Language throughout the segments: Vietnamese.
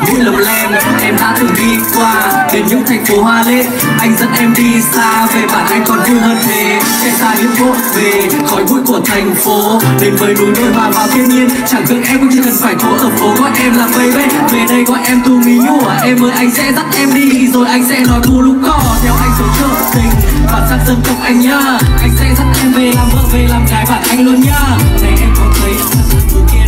người lầm lem, em đã từng đi qua. Đến những thành phố hoa lệ, anh dẫn em đi xa. Về bản anh còn vui hơn thế. Xe xa những phố về khói bụi của thành phố. Đến với núi đôi hòa vào thiên nhiên, chẳng cần em cũng chỉ cần phải cố ở phố. Gọi em là baby, về đây gọi em tu mí nhủ à, em ơi, anh sẽ dắt em đi, rồi anh sẽ nói bu lúc cỏ. Theo anh xuống chợ tình, bản sắc dân tộc anh nhá. Anh sẽ dắt em về làm vợ, về làm gái bạn anh luôn nhá. Này em có thấy phố kia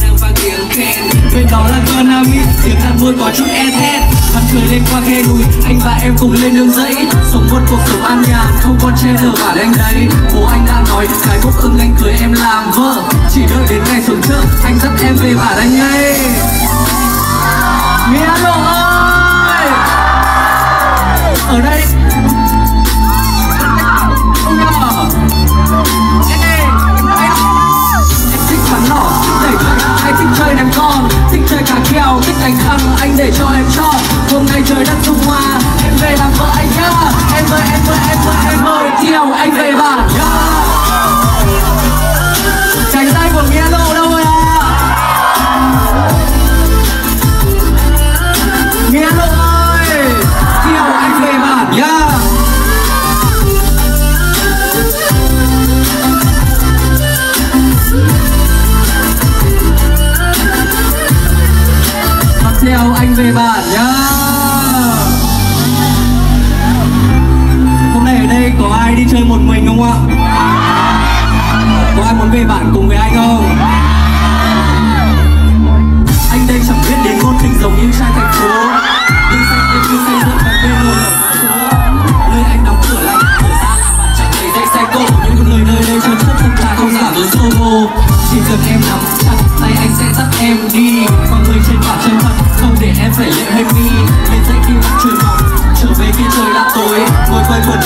bên đó là cơn Konami tiếng đàn vui có chút e thét mặt trời lên qua khe núi. Anh và em cùng lên đường dãy. Sống một cuộc sống an nhàn. Không còn che đờ bản anh đấy bố anh đã nói, cái bốc ưng anh cưới em làm vợ. Chỉ đợi đến ngày xuống chợ, anh dắt em về bản anh ngay. Nghĩa Lộ ơi! Ở đây thích chơi ném con Thích chơi cả kèo, thích đánh khăn Anh để cho em chọn. Hôm nay trời đất dung hoa Em về làm vợ anh nhá. Em ơi, em ơi, em ơi, em ơi. Theo anh về bản nhá. Theo anh về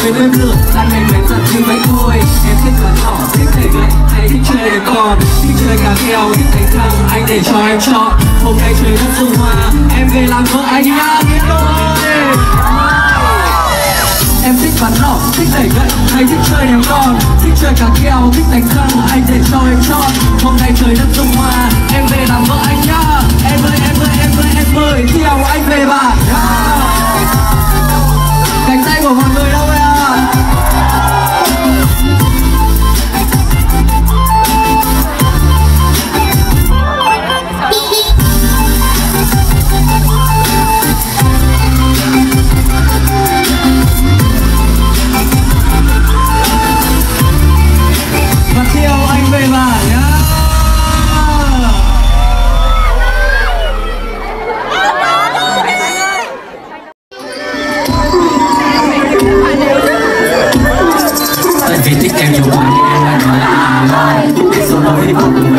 Ngồi quay quần bên bếp lửa, đang giật như vậy thôi Em thích bắn nhỏ, thích thể gậy, hay thích chơi đèn còn Thích chơi cá kèo, thích đánh thằng, anh để cho em chọn. Hôm nay trời đất dung hoa, em về làm vợ anh nhá. Nghĩa ơi Em thích bắn nỏ, thích đẩy gậy, hay thích chơi ném con Thích chơi cá kèo, thích đánh khăn, anh để cho em chọn. Hôm nay trời đất dung hoa, em về làm vợ anh nhá. Em ơi, em ơi, em ơi, em ơi, theo anh về bà. À thôi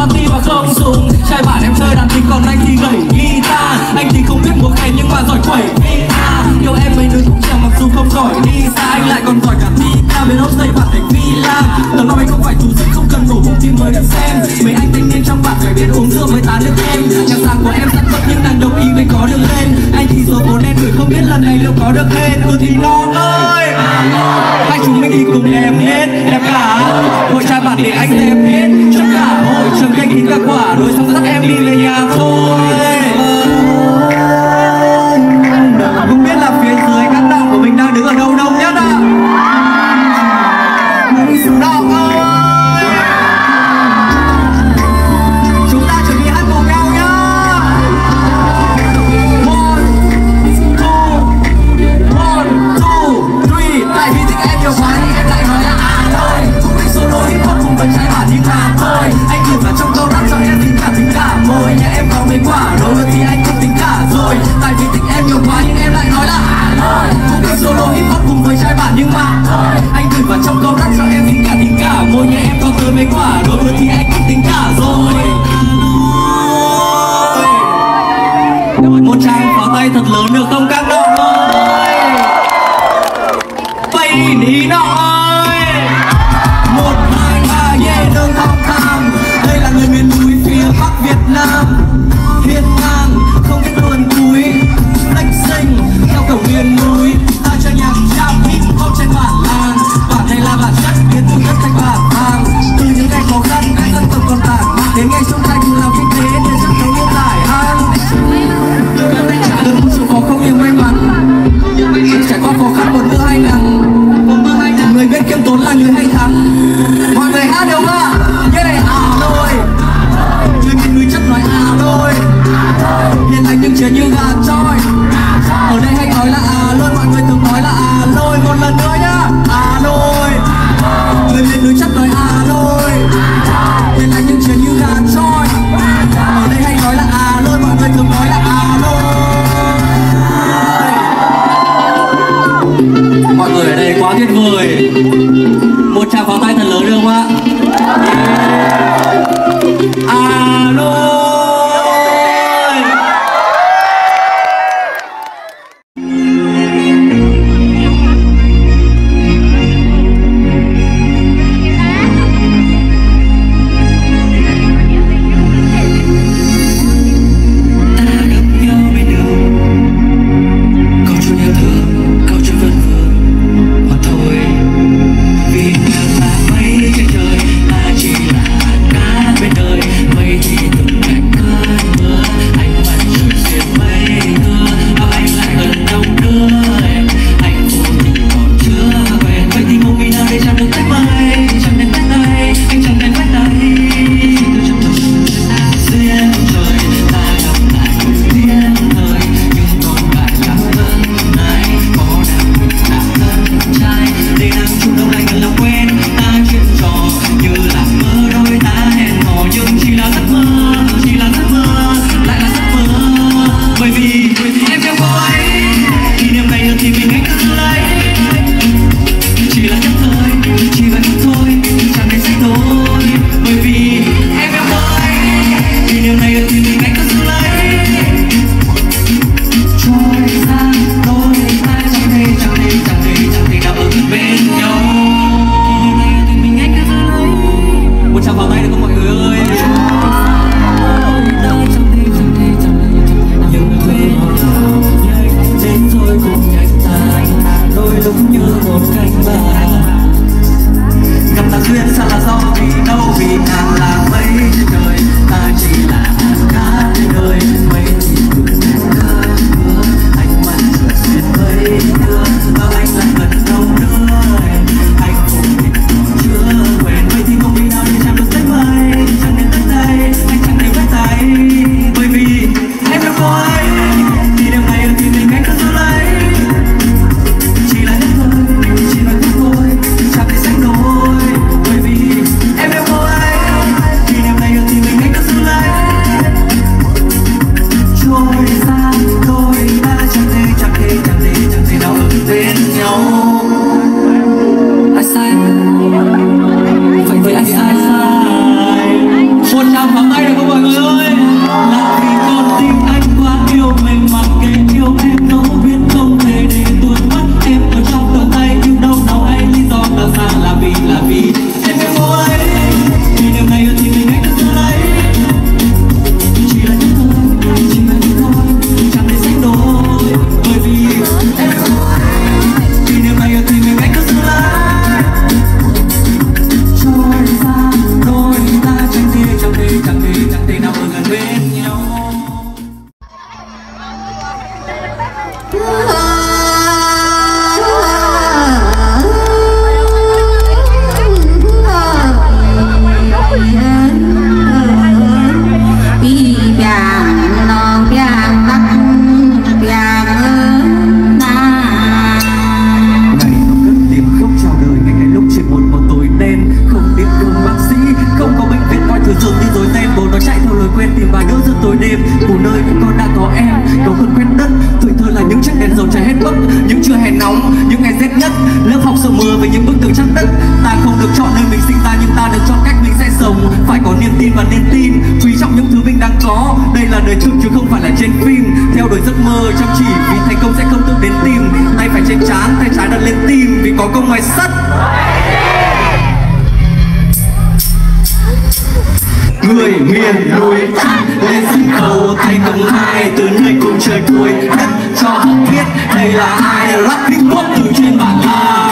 party nên không dùng Trai bạn em chơi đàn thì còn anh thì gảy guitar. Anh thì không biết múa khen nhưng mà giỏi quẩy guitar. Yêu em mấy đứa cũng chẳng mặc dù không giỏi đi xa Anh lại còn giỏi cả thi ca bên hốc dây và thành villa. Lần nói anh không phải chủ dịch không cần cổ vũ thì mới được xem. Mấy anh thanh niên trong bạn phải biết uống rượu mới tán được em. Nhạc sáng của em sẵn vật nhưng nàng đồng ý mới có được lên. Anh thì rồi vốn em gửi không biết lần này liệu có được lên. Ừ thì non. Đạo ơi Anh gửi vào trong câu rap cho em tính cả tính cả môi Nhà em có tới mấy quả đôi thì anh người ở mưa với những bức tường chắn đất. Ta không được chọn nơi mình sinh ra, nhưng ta được chọn cách mình sẽ sống. Phải có niềm tin và niềm tin quý trọng những thứ mình đang có. Đây là đời thực chứ không phải là trên phim. Theo đuổi giấc mơ, chăm chỉ, vì thành công sẽ không tự đến tìm. Tay phải trên trán, tay trái đặt lên tim, vì có công ngoài sắt. Người miền núi lên sân khấu thay công hai từ nơi cùng trời cuối đất cho họ biết đây là ai? Rap hip hop từ trên bản làng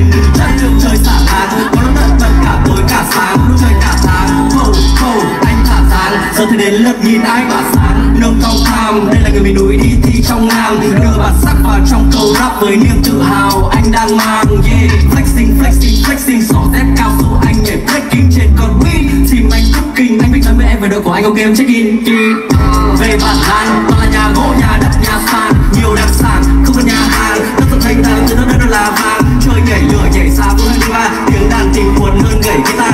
năm người miền xả hàng có lúc đất bật cả tối cả sáng lúc trời cả tháng khổ khổ anh thả dáng giờ thì đến lượt nhìn ai bà sáng. Nông cao tham đây là người miền núi đi thi trong ngang. Đưa bản sắc vào trong câu rap với niềm tự hào anh đang mang. Yeah, flexing flexing flexing xỏ dép cao su anh nhảy breaking trên con beat team anh cooking, anh biết nói với em về đội của anh, ok, em check in. Về bản lan toàn là nhà gỗ, nhà đất, nhà sàn. Nhiều đặc sản, không có nhà hàng. Đất sân thanh tàng trên đất đất là vàng nhảy lửa nhảy xa vui hơn ba tiếng đàn tình buồn hơn gầy guitar.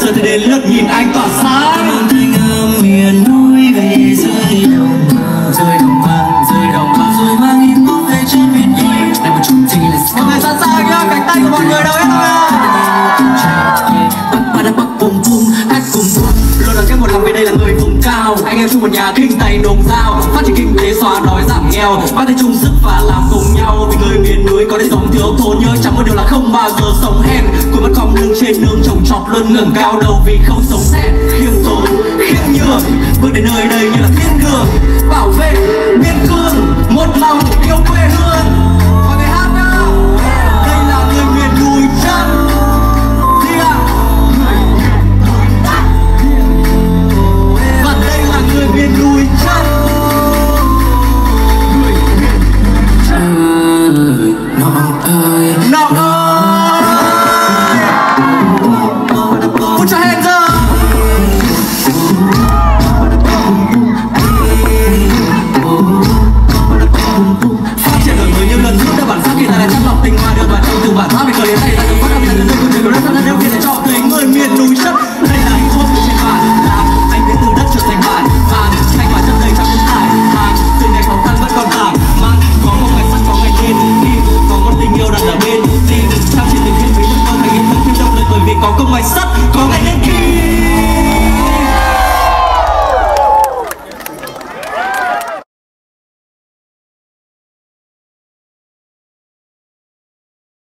Giờ thì đến lượt nhìn anh tỏa sáng? Thanh âm miền núi về dưới đồng bằng dưới đồng bằng dưới đồng bằng rồi mang hip hop về trên miền núi. Này một chút thì let's go mọi người sẵn sàng nhá cánh tay của mọi người đâu hết rồi bắt bắt bắt bùm bùm hát cùng bùm luôn là chắc một lòng vì đây là người vùng cao. Anh em chung một nhà kinh tay đồng dao. Phát triển kinh tế xóa đói giảm nghèo. Bắt tay chung sức và làm cùng nhau. Vì người miền núi có đời sống nhớ thốn nhớ chẳng có điều là không bao giờ sống hèn cuối mắt cong lưng trên nương trồng trọt luôn ngẩng cao đầu vì không sống xét khiêm tốn khiêm nhường, bước đến nơi đây như là thiên đường. Bảo vệ biên cương một lòng.